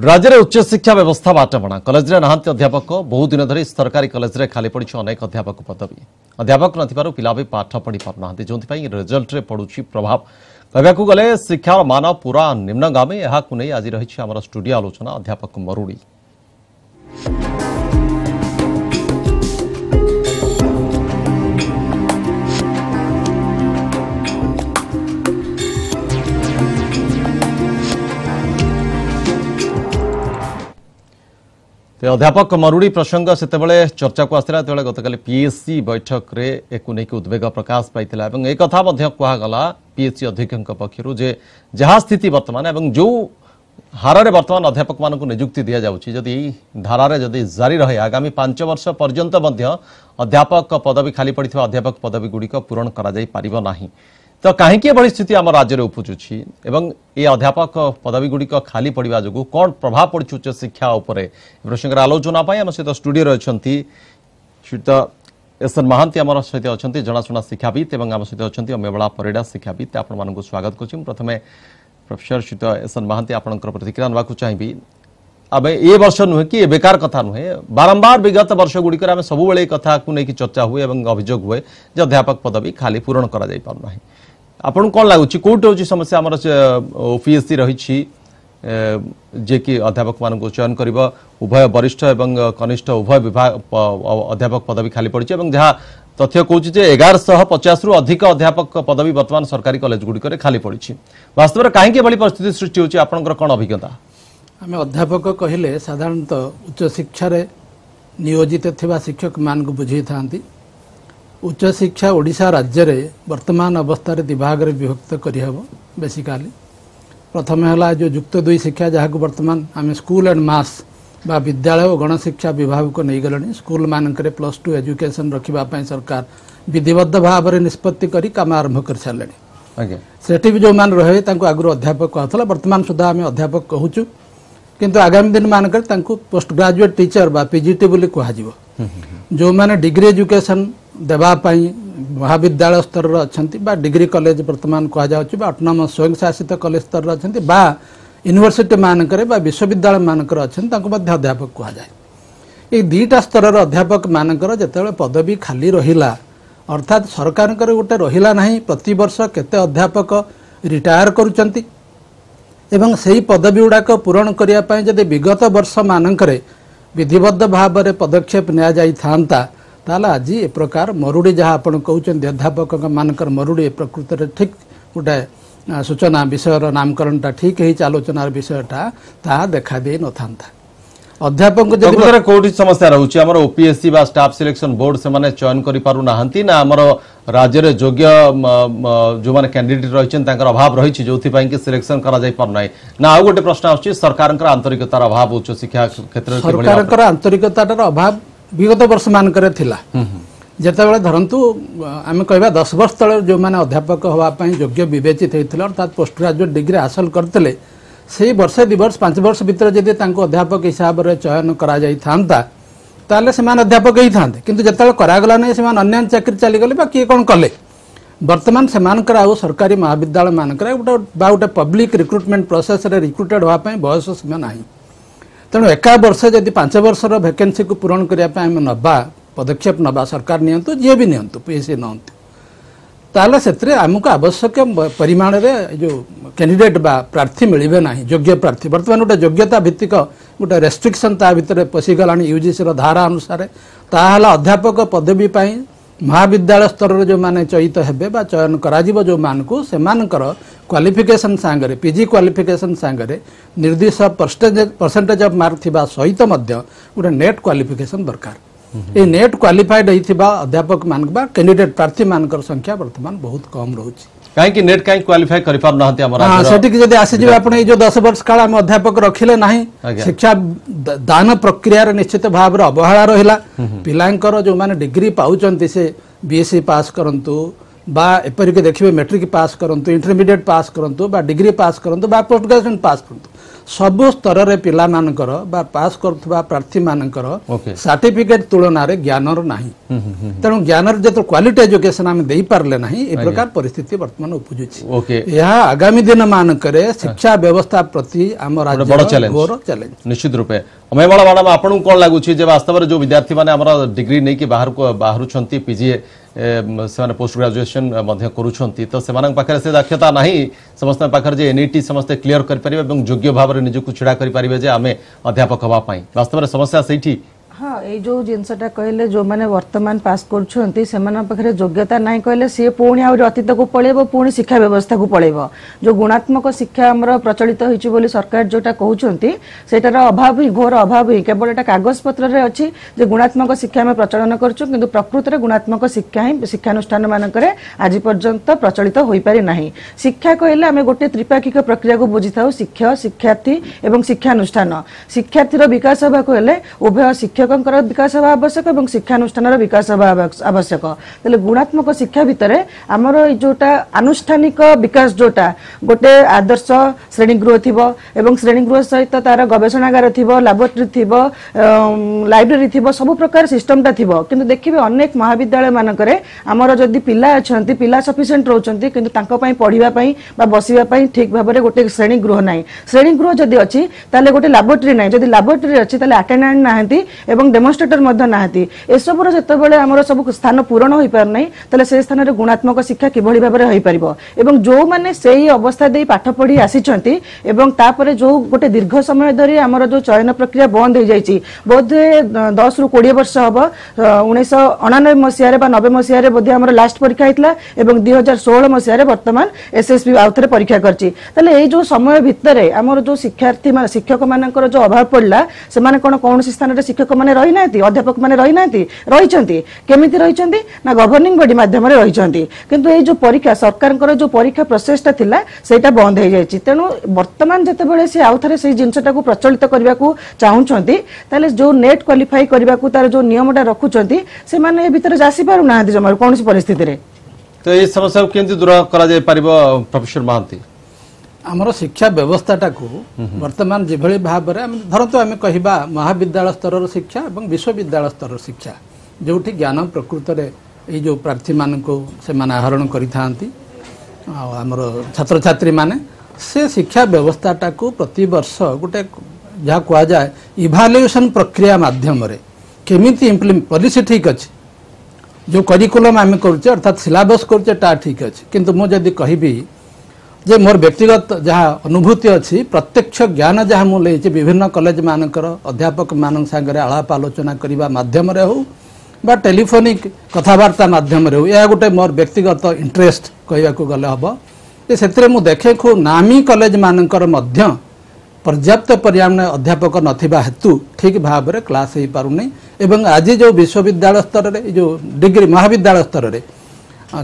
राज्य में उच्च व्यवस्था बाटमणा कलेज अध्यापक बहु दिन धरी सरकारी कलेज खाली पड़ी अनेक अध्यापक पदवी अध्यापक ना भी पाठ पढ़ी पार ना जो रेजल्ट पड़ू प्रभाव कह गले शिक्षार मान पूरा निम्नगामी यह आज रही स्टूडियो आलोचना अध्यापक मरूरी অধ্যাপক ମରୁଡ଼ି ପ୍ରସଙ୍ଗ ସେତେବେଳେ ଚର୍ଚ୍ଚାକୁ ଆସିଥିଲା ସେତେବେଳେ ଗତକାଲି ପିଏସ୍ସି ବୈଠକରେ ଏକୁ ନେଇକି ଉଦ୍ବେଗ ପ୍ରକାଶ ପାଇଥିଲା ଏବଂ ଏ କଥା ମଧ୍ୟ କୁହାଗଲା ପିଏସ୍ସି ଅଧ୍ୟକ୍ଷଙ୍କ ପକ୍ଷରୁ ଯେ ଯାହା ସ୍ଥିତି ବର୍ତ୍ତମାନ ଏବଂ ଯେଉଁ ହାରରେ ବର୍ତ୍ତମାନ ଅଧ୍ୟାପକମାନଙ୍କୁ ନିଯୁକ୍ତି ଦିଆଯାଉଛି ଯଦି ଏଇ ଧାରାରେ ଯଦି ଜାରି ରହେ ଆଗାମୀ ପାଞ୍ଚ ବର୍ଷ ପର୍ଯ୍ୟନ୍ତ ମଧ୍ୟ ଅଧ୍ୟାପକ ପଦବୀ ଖାଲି ପଡ଼ିଥିବା ଅଧ୍ୟାପକ ପଦବୀଗୁଡ଼ିକ ପୂରଣ କରାଯାଇପାରିବ ନାହିଁ ତ କାହିଁକି ଏଭଳି ସ୍ଥିତି ଆମ ରାଜ୍ୟରେ ଉପୁଜୁଛି ଏବଂ ଏ ଅଧ୍ୟାପକ ପଦବୀଗୁଡ଼ିକ ଖାଲି ପଡ଼ିବା ଯୋଗୁଁ କ'ଣ ପ୍ରଭାବ ପଡ଼ୁଛି ଉଚ୍ଚଶିକ୍ଷା ଉପରେ ଏ ପ୍ରସଙ୍ଗରେ ଆଲୋଚନା ପାଇଁ ଆମ ସହିତ ଷ୍ଟୁଡ଼ିଓରେ ଅଛନ୍ତି ଶ୍ରୀଯୁକ୍ତ ଏସ୍ଏନ୍ ମହାନ୍ତି ଆମର ସହିତ ଅଛନ୍ତି ଜଣାଶୁଣା ଶିକ୍ଷାବିତ୍ ଏବଂ ଆମ ସହିତ ଅଛନ୍ତି ଅମ୍ୟବେଳା ପରିଡ଼ା ଶିକ୍ଷାବିତ୍ ଆପଣମାନଙ୍କୁ ସ୍ୱାଗତ କରୁଛି ମୁଁ ପ୍ରଥମେ ପ୍ରଫେସର ଶ୍ରୀଯୁକ୍ତ ଏସ୍ଏନ୍ ମହାନ୍ତି ଆପଣଙ୍କର ପ୍ରତିକ୍ରିୟା ନେବାକୁ ଚାହିଁବି ଆମେ ଏ ବର୍ଷ ନୁହେଁ କି ଏ ବେକାର କଥା ନୁହେଁ ବାରମ୍ବାର ବିଗତ ବର୍ଷଗୁଡ଼ିକରେ ଆମେ ସବୁବେଳେ ଏ କଥାକୁ ନେଇକି ଚର୍ଚ୍ଚା ହୁଏ ଏବଂ ଅଭିଯୋଗ ହୁଏ ଯେ ଅଧ୍ୟାପକ ପଦବୀ ଖାଲି ପୂରଣ କରାଯାଇପାରୁନାହିଁ ଆପଣଙ୍କୁ କ'ଣ ଲାଗୁଛି କେଉଁଠି ହେଉଛି ସମସ୍ୟା ଆମର ଓପିଏସ୍ସି ରହିଛି ଯିଏକି ଅଧ୍ୟାପକମାନଙ୍କୁ ଚୟନ କରିବ ଉଭୟ ବରିଷ୍ଠ ଏବଂ କନିଷ୍ଠ ଉଭୟ ବିଭାଗ ଅଧ୍ୟାପକ ପଦବୀ ଖାଲି ପଡ଼ିଛି ଏବଂ ଯାହା ତଥ୍ୟ କହୁଛି ଯେ ଏଗାରଶହ ପଚାଶରୁ ଅଧିକ ଅଧ୍ୟାପକ ପଦବୀ ବର୍ତ୍ତମାନ ସରକାରୀ କଲେଜଗୁଡ଼ିକରେ ଖାଲି ପଡ଼ିଛି ବାସ୍ତବରେ କାହିଁକି ଏଭଳି ପରିସ୍ଥିତି ସୃଷ୍ଟି ହେଉଛି ଆପଣଙ୍କର କ'ଣ ଅଭିଜ୍ଞତା ଆମେ ଅଧ୍ୟାପକ କହିଲେ ସାଧାରଣତଃ ଉଚ୍ଚଶିକ୍ଷାରେ ନିୟୋଜିତ ଥିବା ଶିକ୍ଷକମାନଙ୍କୁ ବୁଝେଇଥାନ୍ତି उच्चिक्षा ओडा राज्य वर्तमान अवस्था विभाग विभक्त करहब बेसिकाली प्रथम है जो युक्त दुई शिक्षा जहाँ को बर्तमान आम स्कूल एंड मस विद्यालय और गणशिक्षा विभाग को नहींगले स्कूल मानक प्लस टू एजुकेशन रखापी सरकार विधिवद्ध भाव में निष्पत्ति काम आरंभ कर सारे से जो मैंने रही आगुरी अध्यापक कहला बर्तमान सुधा आम अध्यापक कहचु किंतु आगामी दिन मानक पोस्ट ग्राजुएट टीचर पिजिटी कह जो मैंने डिग्री एजुकेशन ଦେବାପାଇଁ ମହାବିଦ୍ୟାଳୟ ସ୍ତରରେ ଅଛନ୍ତି ବା ଡିଗ୍ରୀ କଲେଜ ବର୍ତ୍ତମାନ କୁହାଯାଉଛି ବା ଅଟୋନମ ସ୍ୱୟଂ ଶାସିତ କଲେଜ ସ୍ତରରେ ଅଛନ୍ତି ବା ୟୁନିଭର୍ସିଟିମାନଙ୍କରେ ବା ବିଶ୍ୱବିଦ୍ୟାଳୟମାନଙ୍କରେ ଅଛନ୍ତି ତାଙ୍କୁ ମଧ୍ୟ ଅଧ୍ୟାପକ କୁହାଯାଏ ଏଇ ଦୁଇଟା ସ୍ତରର ଅଧ୍ୟାପକମାନଙ୍କର ଯେତେବେଳେ ପଦବୀ ଖାଲି ରହିଲା ଅର୍ଥାତ୍ ସରକାରଙ୍କର ଗୋଟେ ରହିଲା ନାହିଁ ପ୍ରତିବର୍ଷ କେତେ ଅଧ୍ୟାପକ ରିଟାୟାର କରୁଛନ୍ତି ଏବଂ ସେହି ପଦବୀ ଗୁଡ଼ାକ ପୂରଣ କରିବା ପାଇଁ ଯଦି ବିଗତ ବର୍ଷମାନଙ୍କରେ ବିଧିବଦ୍ଧ ଭାବରେ ପଦକ୍ଷେପ ନିଆଯାଇଥାନ୍ତା ତାହେଲେ ଆଜି ଏ ପ୍ରକାର ମରୁଡ଼ି ଯାହା ଆପଣ କହୁଛନ୍ତି ଅଧ୍ୟାପକମାନଙ୍କର ମରୁଡ଼ି ପ୍ରକୃତରେ ଠିକ୍ ଗୋଟେ ସୂଚନା ବିଷୟର ନାମକରଣଟା ଠିକ୍ ହେଇଛି ଆଲୋଚନାର ବିଷୟଟା ତାହା ଦେଖାଦେଇ ନଥାନ୍ତା ଅଧ୍ୟାପକଙ୍କୁ ଯଦି କୋଉଠି ସମସ୍ୟା ରହୁଛି ଆମର ଓପିଏସ୍ସି ବା ଷ୍ଟାଫ୍ ସିଲେକ୍ସନ୍ ବୋର୍ଡ ସେମାନେ ଚୟନ କରିପାରୁନାହାନ୍ତି ନା ଆମର ରାଜ୍ୟରେ ଯୋଗ୍ୟ ଯେଉଁମାନେ କ୍ୟାଣ୍ଡିଡେଟ୍ ରହିଛନ୍ତି ତାଙ୍କର ଅଭାବ ରହିଛି ଯେଉଁଥିପାଇଁ କି ସିଲେକ୍ସନ୍ କରାଯାଇପାରୁନାହିଁ ନା ଆଉ ଗୋଟେ ପ୍ରଶ୍ନ ଆସୁଛି ସରକାରଙ୍କର ଆନ୍ତରିକତାର ଅଭାବ ଉଚ୍ଚଶିକ୍ଷା କ୍ଷେତ୍ରରେ ସରକାରଙ୍କର ଆନ୍ତରିକତାଟାର ଅଭାବ ବିଗତ ବର୍ଷମାନଙ୍କରେ ଥିଲା ଯେତେବେଳେ ଧରନ୍ତୁ ଆମେ କହିବା ଦଶ ବର୍ଷ ତଳେ ଯେଉଁମାନେ ଅଧ୍ୟାପକ ହେବା ପାଇଁ ଯୋଗ୍ୟ ବିବେଚିତ ହେଇଥିଲେ ଅର୍ଥାତ୍ ପୋଷ୍ଟ ଗ୍ରାଜୁଏଟ୍ ଡିଗ୍ରୀ ହାସଲ କରିଥିଲେ ସେଇ ବର୍ଷେ ଦୁଇ ବର୍ଷ ପାଞ୍ଚ ବର୍ଷ ଭିତରେ ଯଦି ତାଙ୍କୁ ଅଧ୍ୟାପକ ହିସାବରେ ଚୟନ କରାଯାଇଥାନ୍ତା ତାହେଲେ ସେମାନେ ଅଧ୍ୟାପକ ହେଇଥାନ୍ତେ କିନ୍ତୁ ଯେତେବେଳେ କରାଗଲା ନାହିଁ ସେମାନେ ଅନ୍ୟାନ୍ୟ ଚାକିରି ଚାଲିଗଲେ ବା କିଏ କ'ଣ କଲେ ବର୍ତ୍ତମାନ ସେମାନଙ୍କର ଆଉ ସରକାରୀ ମହାବିଦ୍ୟାଳୟମାନଙ୍କରେ ଗୋଟେ ବା ଗୋଟେ ପବ୍ଲିକ୍ ରିକ୍ରୁଟମେଣ୍ଟ ପ୍ରୋସେସରେ ରିକ୍ରୁଟେଡ୍ ହେବା ପାଇଁ ବୟସ ସୀମା ନାହିଁ ତେଣୁ ଏକା ବର୍ଷ ଯଦି ପାଞ୍ଚ ବର୍ଷର ଭ୍ୟାକେନ୍ସିକୁ ପୂରଣ କରିବା ପାଇଁ ଆମେ ନେବା ପଦକ୍ଷେପ ନେବା ସରକାର ନିଅନ୍ତୁ ଯିଏ ବି ନିଅନ୍ତୁ ପି ଏସ୍ ସି ନିଅନ୍ତୁ ତାହେଲେ ସେଥିରେ ଆମକୁ ଆବଶ୍ୟକ ପରିମାଣରେ ଯେଉଁ କ୍ୟାଣ୍ଡିଡେଟ୍ ବା ପ୍ରାର୍ଥୀ ମିଳିବେ ନାହିଁ ଯୋଗ୍ୟ ପ୍ରାର୍ଥୀ ବର୍ତ୍ତମାନ ଗୋଟେ ଯୋଗ୍ୟତା ଭିତ୍ତିକ ଗୋଟେ ରେଷ୍ଟ୍ରିକ୍ସନ୍ ତା ଭିତରେ ପଶିଗଲାଣି ୟୁଜିସିର ଧାରା ଅନୁସାରେ ତାହା ହେଲା ଅଧ୍ୟାପକ ପଦବୀ ପାଇଁ ମହାବିଦ୍ୟାଳୟ ସ୍ତରରେ ଯେଉଁମାନେ ଚୟିତ ହେବେ ବା ଚୟନ କରାଯିବ ଯେଉଁମାନଙ୍କୁ ସେମାନଙ୍କର କ୍ୱାଲିଫିକେସନ୍ ସାଙ୍ଗରେ ପିଜି କ୍ୱାଲିଫିକେସନ୍ ସାଙ୍ଗରେ ନିର୍ଦ୍ଦିଷ୍ଟ ପରସେଣ୍ଟେଜ୍ ଅଫ୍ ମାର୍କ ଥିବା ସହିତ ମଧ୍ୟ ଗୋଟେ ନେଟ୍ କ୍ୱାଲିଫିକେସନ୍ ଦରକାର এই নেট কোয়ালিফাইড হয়েছে অধ্যাপক মান বা ক্যাডিডেট প্রার্থী মানকর সংখ্যা বর্তমান বহুত কম রয়েছে କାହିଁକି ନେଟ୍ କାହିଁ କ୍ୱାଲିଫାଏ କରିପାରୁନାହାନ୍ତି ଆମର ସେଠିକି ଯଦି ଆସିଯିବେ ଆପଣ ଏଇ ଯେଉଁ ଦଶ ବର୍ଷ କାଳ ଆମେ ଅଧ୍ୟାପକ ରଖିଲେ ନାହିଁ ଶିକ୍ଷା ଦାନ ପ୍ରକ୍ରିୟାର ନିଶ୍ଚିତ ଭାବରେ ଅବହେଳା ରହିଲା ପିଲାଙ୍କର ଯେଉଁମାନେ ଡିଗ୍ରୀ ପାଉଛନ୍ତି ସେ ବିଏସ୍ସି ପାସ୍ କରନ୍ତୁ बापरिक देखिए मेट्रिक पास करूँ इंटरमिडिएट पास करूँ बा डिग्री पास करूँ बा पोस्ट ग्राजुएसन पास करूँ सब स्तर में पिला मानकर पास कर प्रार्थी मानक सार्टिफिकेट तुलन ज्ञान ना तेणु ज्ञान जो क्वाट एजुकेशन आम दे ना ये प्रकार परिस्थिति बर्तमान उपजुची यह आगामी दिन मानक शिक्षा व्यवस्था प्रति आम चैलेंज निश्चित रूपे मैडम आपको कौन लगुच्छे वास्तव में जो विद्यार्थी मैंने डिग्री नहीं कि बाहर बाहर पिजीए সে মানা পোস্ট গ্রাজুয়েশন মধ্য করুছন্তি তো সে মানা পাখরে সে দক্ষতা নাহি সমস্ত পাখর যে এনএটি সমস্ত ক্লিয়ার করি পারিবে এবং যোগ্য ভাবরে নিজକୁ ছিড়া করি পারিবে যে আমি अध्यापक হওয়া পাই বাস্তবের সমস্যা সেইটি ହଁ ଏଇ ଯେଉଁ ଜିନିଷଟା କହିଲେ ଯେଉଁମାନେ ବର୍ତ୍ତମାନ ପାସ୍ କରୁଛନ୍ତି ସେମାନଙ୍କ ପାଖରେ ଯୋଗ୍ୟତା ନାହିଁ କହିଲେ ସିଏ ପୁଣି ଆହୁରି ଅତୀତକୁ ପଳେଇବ ପୁଣି ଶିକ୍ଷା ବ୍ୟବସ୍ଥାକୁ ପଳେଇବ ଯେଉଁ ଗୁଣାତ୍ମକ ଶିକ୍ଷା ଆମର ପ୍ରଚଳିତ ହୋଇଛି ବୋଲି ସରକାର ଯେଉଁଟା କହୁଛନ୍ତି ସେଇଟାର ଅଭାବ ହିଁ ଘୋର ଅଭାବ ହିଁ କେବଳ ଏଇଟା କାଗଜପତ୍ରରେ ଅଛି ଯେ ଗୁଣାତ୍ମକ ଶିକ୍ଷା ଆମେ ପ୍ରଚଳନ କରୁଛୁ କିନ୍ତୁ ପ୍ରକୃତରେ ଗୁଣାତ୍ମକ ଶିକ୍ଷା ହିଁ ଶିକ୍ଷାନୁଷ୍ଠାନ ମାନଙ୍କରେ ଆଜି ପର୍ଯ୍ୟନ୍ତ ପ୍ରଚଳିତ ହୋଇପାରି ନାହିଁ ଶିକ୍ଷା କହିଲେ ଆମେ ଗୋଟିଏ ତ୍ରିପାକ୍ଷିକ ପ୍ରକ୍ରିୟାକୁ ବୁଝିଥାଉ ଶିକ୍ଷକ ଶିକ୍ଷାର୍ଥୀ ଏବଂ ଶିକ୍ଷାନୁଷ୍ଠାନ ଶିକ୍ଷାର୍ଥୀର ବିକାଶ ହେବାକୁ ହେଲେ ଉଭୟ ଶିକ୍ଷକ ଶିକ୍ଷକଙ୍କର ବିକାଶ ହେବା ଆବଶ୍ୟକ ଏବଂ ଶିକ୍ଷାନୁଷ୍ଠାନର ବିକାଶ ହେବା ଆବଶ୍ୟକ ତାହେଲେ ଗୁଣାତ୍ମକ ଶିକ୍ଷା ଭିତରେ ଆମର ଏଇ ଯେଉଁଟା ଆନୁଷ୍ଠାନିକ ବିକାଶ ଯେଉଁଟା ଗୋଟେ ଆଦର୍ଶ ଶ୍ରେଣୀଗୃହ ଥିବ ଏବଂ ଶ୍ରେଣୀଗୃହ ସହିତ ତାର ଗବେଷଣାଗାର ଥିବ ଲାବୋରେଟୋରୀ ଥିବ ଲାଇବ୍ରେରୀ ଥିବ ସବୁ ପ୍ରକାର ସିଷ୍ଟମଟା ଥିବ କିନ୍ତୁ ଦେଖିବେ ଅନେକ ମହାବିଦ୍ୟାଳୟ ମାନଙ୍କରେ ଆମର ଯଦି ପିଲା ଅଛନ୍ତି ପିଲା ସଫିସିଏଣ୍ଟ ରହୁଛନ୍ତି କିନ୍ତୁ ତାଙ୍କ ପାଇଁ ପଢ଼ିବା ପାଇଁ ବା ବସିବା ପାଇଁ ଠିକ୍ ଭାବରେ ଗୋଟେ ଶ୍ରେଣୀଗୃହ ନାହିଁ ଶ୍ରେଣୀଗୃହ ଯଦି ଅଛି ତାହେଲେ ଗୋଟେ ଲାବୋରେଟୋରୀ ନାହିଁ ଯଦି ଲାବୋରେଟୋରୀ ଅଛି ତାହେଲେ ଆଟେଣ୍ଡାଣ୍ଟ ନାହାନ୍ତି ଏବଂ ଡେମନଷ୍ଟ୍ରେଟର ମଧ୍ୟ ନାହାନ୍ତି ଏସବୁର ଯେତେବେଳେ ଆମର ସବୁ ସ୍ଥାନ ପୂରଣ ହୋଇପାରୁନାହିଁ ତାହେଲେ ସେ ସ୍ଥାନରେ ଗୁଣାତ୍ମକ ଶିକ୍ଷା କିଭଳି ଭାବରେ ହୋଇପାରିବ ଏବଂ ଯେଉଁମାନେ ସେଇ ଅବସ୍ଥା ଦେଇ ପାଠ ପଢ଼ି ଆସିଛନ୍ତି ଏବଂ ତାପରେ ଯେଉଁ ଗୋଟେ ଦୀର୍ଘ ସମୟ ଧରି ଆମର ଯେଉଁ ଚୟନ ପ୍ରକ୍ରିୟା ବନ୍ଦ ହୋଇଯାଇଛି ବୋଧେ ଦଶରୁ କୋଡ଼ିଏ ବର୍ଷ ହେବ ଉଣେଇଶହ ଅଣାନବେ ମସିହାରେ ବା ନବେ ମସିହାରେ ବୋଧେ ଆମର ଲାଷ୍ଟ ପରୀକ୍ଷା ହୋଇଥିଲା ଏବଂ ଦୁଇ ହଜାର ଷୋହଳ ମସିହାରେ ବର୍ତ୍ତମାନ ଏସ୍ଏସ୍ବି ଆଉ ଥରେ ପରୀକ୍ଷା କରିଛି ତାହେଲେ ଏଇ ଯେଉଁ ସମୟ ଭିତରେ ଆମର ଯେଉଁ ଶିକ୍ଷାର୍ଥୀମାନେ ଶିକ୍ଷକମାନଙ୍କର ଯେଉଁ ଅଭାବ ପଡ଼ିଲା ସେମାନେ କ'ଣ କୌଣସି ସ୍ଥାନରେ ଶିକ୍ଷକମାନେ ମାନେ ରହିନାହାନ୍ତି ଅଧ୍ୟାପକ ମାନେ ରହିନାହାନ୍ତି ରହିଛନ୍ତି କେମିତି ରହିଛନ୍ତି ନା ଗଭର୍ଣ୍ଣିଂ ବଡି ମାଧ୍ୟମରେ ରହିଛନ୍ତି କିନ୍ତୁ ଏଇ ଯେଉଁ ପରୀକ୍ଷା ସରକାରଙ୍କର ଯେଉଁ ପରୀକ୍ଷା ପ୍ରସେସଟା ଥିଲା ସେଇଟା ବନ୍ଦ ହେଇଯାଇଛି ତେଣୁ ବର୍ତ୍ତମାନ ଯେତେବେଳେ ସେ ଆଉ ଥରେ ସେଇ ଜିନିଷଟାକୁ ପ୍ରଚଳିତ କରିବାକୁ ଚାହୁଁଛନ୍ତି ତାହେଲେ ଯେଉଁ ନେଟ୍ କ୍ୱାଲିଫାଇ କରିବାକୁ ତାର ଯେଉଁ ନିୟମଟା ରଖୁଛନ୍ତି ସେମାନେ ଏ ଭିତରେ ଆସିପାରୁନାହାନ୍ତି ଜମାରୁ କୌଣସି ପରିସ୍ଥିତିରେ ତ ଏଇ ସମସ୍ୟାକୁ କେମିତି ଦୂର କରାଯାଇପାରିବ ପ୍ରଫେସର ମହାନ୍ତି आमर शिक्षा व्यवस्थाटा को बर्तमान जिभली भाव धरतु आम कह महाविद्यालय स्तर शिक्षा और विश्वविद्यालय स्तर शिक्षा जो भी ज्ञान प्रकृत ये प्रार्थी मान को आहरण करमर छात्र छात्री मैंने से शिक्षा व्यवस्थाटा को प्रत वर्ष गोटे जहाँ कह जाए इभाल्युएसन प्रक्रिया मध्यम केमी इम्प्लीमे पलिसी ठीक अच्छे जो करिकुलम आम करे अर्थात सिलबस ठीक अच्छे कि मुझे कहबी ଯେ ମୋର ବ୍ୟକ୍ତିଗତ ଯାହା ଅନୁଭୂତି ଅଛି ପ୍ରତ୍ୟକ୍ଷ ଜ୍ଞାନ ଯାହା ମୁଁ ନେଇଛି ବିଭିନ୍ନ କଲେଜମାନଙ୍କର ଅଧ୍ୟାପକମାନଙ୍କ ସାଙ୍ଗରେ ଆଳାପ ଆଲୋଚନା କରିବା ମାଧ୍ୟମରେ ହେଉ ବା ଟେଲିଫୋନିକ୍ କଥାବାର୍ତ୍ତା ମାଧ୍ୟମରେ ହେଉ ଏହା ଗୋଟେ ମୋର ବ୍ୟକ୍ତିଗତ ଇଣ୍ଟରେଷ୍ଟ କହିବାକୁ ଗଲେ ହେବ ଯେ ସେଥିରେ ମୁଁ ଦେଖେ ଖୁବ ନାମୀ କଲେଜମାନଙ୍କର ମଧ୍ୟ ପର୍ଯ୍ୟାପ୍ତ ପରିମାଣ ଅଧ୍ୟାପକ ନଥିବା ହେତୁ ଠିକ୍ ଭାବରେ କ୍ଲାସ୍ ହୋଇପାରୁନି ଏବଂ ଆଜି ଯେଉଁ ବିଶ୍ୱବିଦ୍ୟାଳୟ ସ୍ତରରେ ଯେଉଁ ଡିଗ୍ରୀ ମହାବିଦ୍ୟାଳୟ ସ୍ତରରେ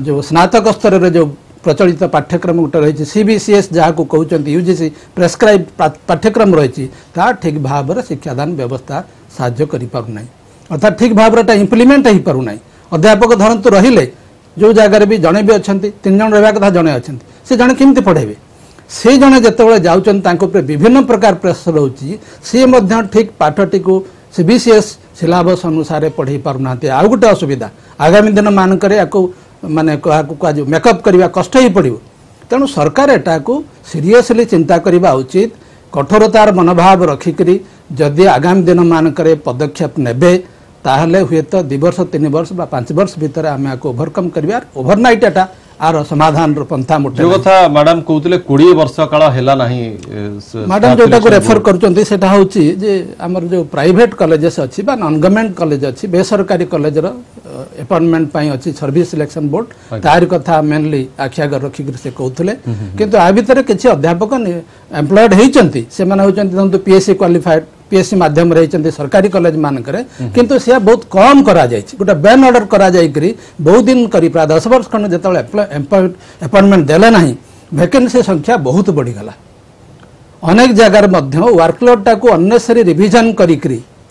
ଯେଉଁ ସ୍ନାତକ ସ୍ତରରେ ଯେଉଁ প্রচলিত পাঠ্যক্রম গোটে রয়েছে সিবিসিএস যা কুমার ইউজিসি প্রেসক্রাইব পাঠ্যক্রম রয়েছে তা ঠিক ভাবে শিক্ষাদান ব্যবস্থা সাহায্য করে পু না অর্থাৎ ঠিক ভাবে এটা ইমপ্লিমেন্ট হয়ে পু না অধ্যাপক ধরতু রহলে যে জায়গায় বি জন বি অনেক তিনজন রহবা কথা জন অনেক সে জন কমিটি পড়াইবে সে জনে যেতবে যাচ্ছেন তাঁর উপরে বিভিন্ন প্রকার প্রেসর হচ্ছে সি ঠিক পাঠটি সিবিসিএস সিলাবস অনুসারে পড়াই পু না আউ গোটে অসুবিধা আগামী দিন মানকরে मान मेकअप करवा कष्ट पड़ो तेणु सरकार यहाँ सीरीयसली चिंता करवा उचित कठोरतार मनोभाव रखिक जदि आगामी दिन मानक पदक्षेप ने तो दर्ष तीन वर्ष वर्ष भितर आम ओभरकम कर ओभरनाइट एटा ଆର ସମାଧାନର ପନ୍ଥା କଥା ମ୍ୟାଡାମ କହୁଥିଲେ କୋଡିଏ ବର୍ଷ କାଳ ହେଲା ନାହିଁ ମ୍ୟାଡାମ ଯୋଉଟାକୁ ରେଫର କରୁଛନ୍ତି ସେଟା ହଉଛି ଯେ ଆମର ଯୋଉ ପ୍ରାଇଭେଟ କଲେଜେସ ଅଛି ବା ନନ ଗଭର୍ଣ୍ଣମେଣ୍ଟ କଲେଜ ଅଛି ବେସରକାରୀ କଲେଜର ଆପଏଣ୍ଟମେଣ୍ଟ ପାଇଁ ଅଛି ସର୍ଭିସ ସିଲେକ୍ସନ ବୋର୍ଡ ତାରି କଥା ମେନଲି ଆଖିଆଗର ରଖିକିରି ସେ କହୁଥିଲେ କିନ୍ତୁ ଆ ଭିତରେ କିଛି ଅଧ୍ୟାପକ ଏମ୍ପ୍ଲଏଡ ହେଇଛନ୍ତି ସେମାନେ ହେଉଛନ୍ତି ଧରନ୍ତୁ ପିଏସସି କ୍ୱାଲିଫାଏଡ୍ एसपीएससी मध्यम रही सरकारी कलेज मानक कि बहुत कम कर गोटे बैन अर्डर कर बहुत दिन कर प्राय दस वर्ष खंड जो एपॉइंटमेंट देना भैके संख्या बहुत बढ़ीगला अनेक जगार वर्कलोडा को अन्नेसरी रिविजन करी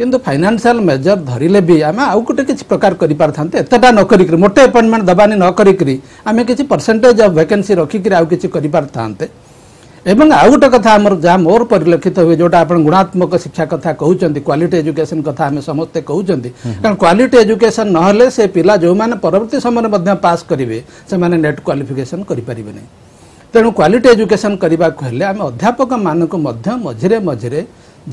କିନ୍ତୁ ଫାଇନାନ୍ସିଆଲ ମେଜର ଧରିଲେ ବି ଆମେ ଆଉ ଗୋଟେ କିଛି ପ୍ରକାର କରିପାରିଥାନ୍ତେ ଏତେଟା ନ କରିକିରି ମୋଟେ ଆପଏଣ୍ଟମେଣ୍ଟ ଦେବାନି ନ କରିକିରି ଆମେ କିଛି ପରସେଣ୍ଟେଜ ଅଫ୍ ଭେକେନ୍ସି ରଖିକିରି ଆଉ କିଛି କରିପାରିଥାନ୍ତେ ଏବଂ ଆଉ ଗୋଟେ କଥା ଆମର ଯାହା ମୋର ପରିଲକ୍ଷିତ ହୁଏ ଯେଉଁଟା ଆପଣ ଗୁଣାତ୍ମକ ଶିକ୍ଷା କଥା କହୁଛନ୍ତି କ୍ୱାଲିଟି ଏଜୁକେସନ୍ କଥା ଆମେ ସମସ୍ତେ କହୁଛନ୍ତି କାରଣ କ୍ୱାଲିଟି ଏଜୁକେସନ୍ ନହେଲେ ସେ ପିଲା ଯେଉଁମାନେ ପରବର୍ତ୍ତୀ ସମୟରେ ମଧ୍ୟ ପାସ୍ କରିବେ ସେମାନେ ନେଟ୍ କ୍ୱାଲିଫିକେସନ୍ କରିପାରିବେ ନାହିଁ ତେଣୁ କ୍ୱାଲିଟି ଏଜୁକେସନ୍ କରିବାକୁ ହେଲେ ଆମେ ଅଧ୍ୟାପକମାନଙ୍କୁ ମଧ୍ୟ ମଝିରେ ମଝିରେ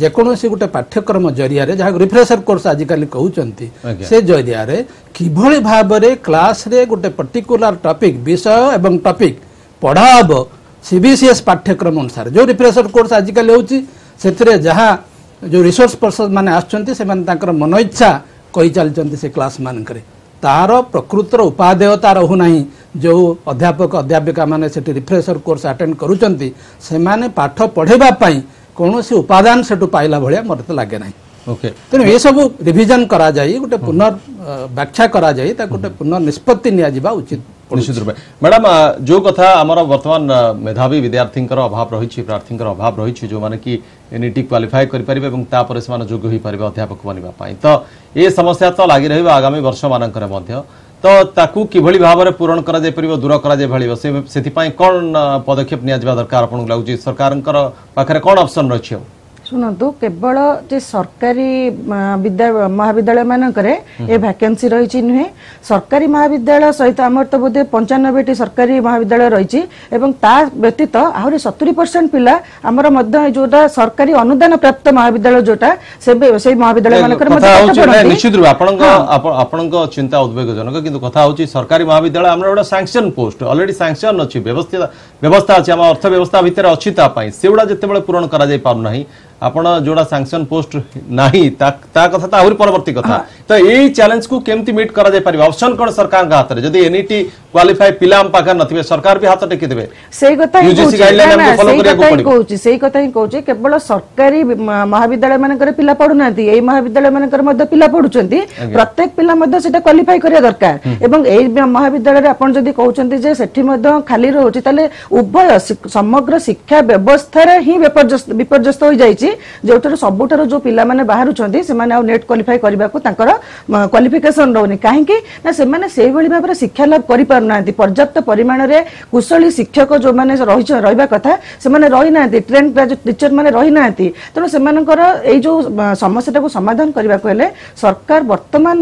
ଯେକୌଣସି ଗୋଟେ ପାଠ୍ୟକ୍ରମ ଜରିଆରେ ଯାହାକୁ ରିଫ୍ରେସର କୋର୍ସ ଆଜିକାଲି କହୁଛନ୍ତି ସେ ଜରିଆରେ କିଭଳି ଭାବରେ କ୍ଲାସ୍ରେ ଗୋଟେ ପର୍ଟିକୁଲାର ଟପିକ୍ ବିଷୟ ଏବଂ ଟପିକ୍ ପଢ଼ା ହେବ ସିବିସିଏସ୍ ପାଠ୍ୟକ୍ରମ ଅନୁସାରେ ଯେଉଁ ରିଫ୍ରେସର କୋର୍ସ ଆଜିକାଲି ହେଉଛି ସେଥିରେ ଯାହା ଯେଉଁ ରିସୋର୍ସ ପର୍ସନ୍ ମାନେ ଆସୁଛନ୍ତି ସେମାନେ ତାଙ୍କର ମନଇଚ୍ଛା କହିଚାଲିଛନ୍ତି ସେ କ୍ଲାସ୍ ମାନଙ୍କରେ ତାର ପ୍ରକୃତର ଉପାଦେୟତା ରହୁନାହିଁ ଯେଉଁ ଅଧ୍ୟାପକ ଅଧ୍ୟାପିକାମାନେ ସେଠି ରିଫ୍ରେସର କୋର୍ସ ଆଟେଣ୍ଡ କରୁଛନ୍ତି ସେମାନେ ପାଠ ପଢ଼ାଇବା ପାଇଁ कौन सी उपादान से भाया मत तो लगे ना ओके तेनाली सब कर करोटे पुनर्व्याख्या करोटे पुनः निष्पत्ति उचित निश्चित रूप मैडम जो कथा आमर वर्तमान मेधावी विद्यार्थी अभाव रही प्रार्थी अभाव रही जो मैंने कि एन ई टी क्वाफाए करेंगे योग्य हो पारे अध्यापक बनवाई तो ये समस्या तो लगि आगामी वर्ष मानक তো তাকে কিভাবে ভাবে পূরণ করা যাই পারিব দূর করা যাই পারিব সেপাই কোন পদক্ষেপ নিয়া দরকার আপনার লাগুচি সরকারঙ্কর পাখে কোন অপশন রয়েছে शुणु केवल सरकारी विद्यालय महाविद्यालय मानक भैके रही नुहे सरकारी महाविद्यालय सहित आम तो बोधे पंचानबे सरकारी महाव्यालय रही व्यतीत आहरी सतुरी परसेंट पिला जो सरकारी अनुदान प्राप्त महाविद्यालय जोटा से महाविद्यालय मानक निश्चित रूप चिंता उद्वेगजनक कि सरकारी महाविद्यालय सांसन पोस्ट अलरेडी सांसन अच्छी अर्थव्यवस्था भितर अच्छी से गुड़ा जिते पूरण कर जोडा सांक्शन पोस्ट नाही कथा ता आउरी परवर्ती कथा त एही चॅलेंज को केमती मीट करा जाय पारिबा ऑप्शन कोण सरकारक हातरे जदी एनईटी क्वालिफाय पिलाम पाखा नथिबे सरकार भी हात टेकि केवल सरकारी महाविद्यालय माने कर पिला पडु महाविद्यालय माने कर मध्ये प्रत्येक पिला मध्ये सेटा दरकार महाविद्यालय रे आपण खाली रहू उभय समग्र शिक्षा व्यवस्था रे विपर्यस्त विपर्यस्त होई ଆସିଛି ଯେଉଁଥିରେ ସବୁଠାରୁ ଯେଉଁ ପିଲାମାନେ ବାହାରୁଛନ୍ତି ସେମାନେ ଆଉ ନେଟ୍ କ୍ୱାଲିଫାଇ କରିବାକୁ ତାଙ୍କର କ୍ୱାଲିଫିକେସନ ରହୁନି କାହିଁକି ନା ସେମାନେ ସେହିଭଳି ଭାବରେ ଶିକ୍ଷା ଲାଭ କରିପାରୁନାହାନ୍ତି ପର୍ଯ୍ୟାପ୍ତ ପରିମାଣରେ କୁଶଳୀ ଶିକ୍ଷକ ଯେଉଁମାନେ ରହିବା କଥା ସେମାନେ ରହିନାହାନ୍ତି ଟ୍ରେନ୍ ଟିଚରମାନେ ରହିନାହାନ୍ତି ତେଣୁ ସେମାନଙ୍କର ଏଇ ଯେଉଁ ସମସ୍ୟାଟାକୁ ସମାଧାନ କରିବାକୁ ହେଲେ ସରକାର ବର୍ତ୍ତମାନ